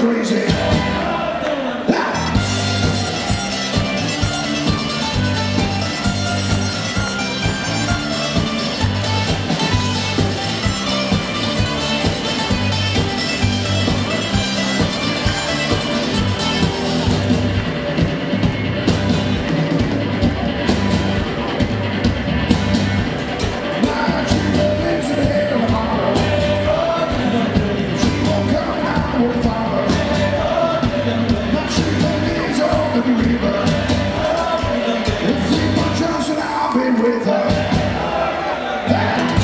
crazy. All